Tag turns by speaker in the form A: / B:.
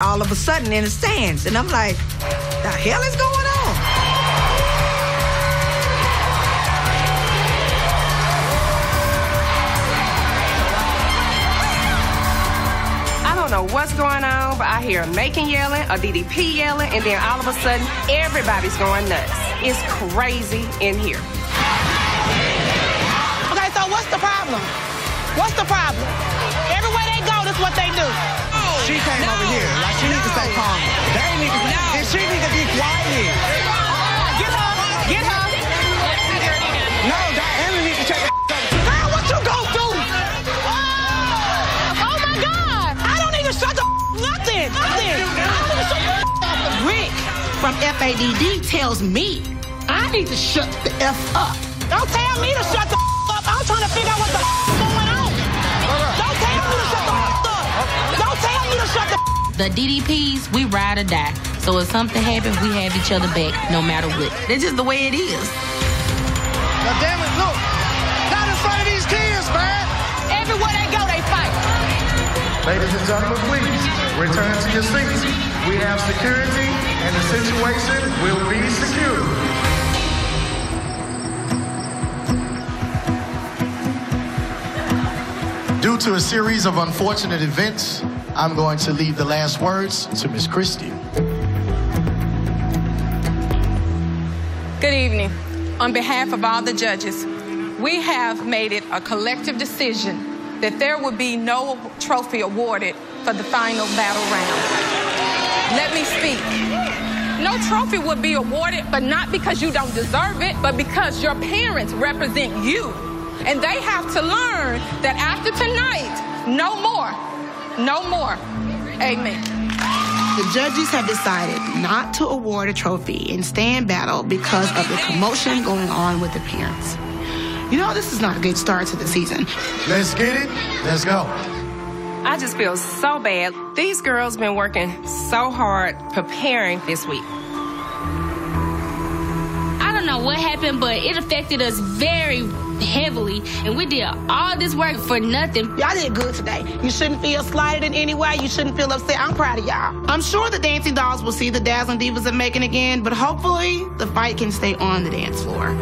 A: all of a sudden in the stands. And I'm like, the hell is going on?
B: I don't know what's going on, but I hear a Macon yelling, a DDP yelling, and then all of a sudden, everybody's going nuts. It's crazy in here.
C: Okay, so what's the problem? What's the problem? Go, that's what they do.
D: She came over here. Like, she needs to stay calm. They need to, and she need to be quiet.
C: Get her. Get her.
D: No, Diana needs to check up.
C: Girl, what you gonna do? Oh, my God. I don't even shut the nothing. Nothing. I don't even shut the
E: Rick from FADD tells me I need to shut the F up.
C: Don't tell me to shut the up. I'm trying to figure out what the the The
F: DDPs, we ride or die. So if something happens, we have each other back no matter what. That's just the way it is.
D: Now, damn it, look. Not in front of these kids, man.
C: Everywhere they go, they fight.
G: Ladies and gentlemen, please return to your seats. We have security and the situation will be secure.
H: Due to a series of unfortunate events, I'm going to leave the last words to Miss Christie.
I: Good evening. On behalf of all the judges, we have made it a collective decision that there will be no trophy awarded for the final battle round. Let me speak. No trophy will be awarded, but not because you don't deserve it, but because your parents represent you. And they have to learn that after tonight, no more. No more. Amen.
E: The judges have decided not to award a trophy and stay in stand battle because of the commotion going on with the parents. You know, this is not a good start to the season.
H: Let's get it. Let's go.
B: I just feel so bad. These girls been working so hard preparing this week.
F: I know what happened, but it affected us very heavily. And we did all this work for nothing.
E: Y'all did good today. You shouldn't feel slighted in any way. You shouldn't feel upset. I'm proud of y'all. I'm sure the dancing dolls will see the dazzling divas of Macon again, but hopefully the fight can stay on the dance floor.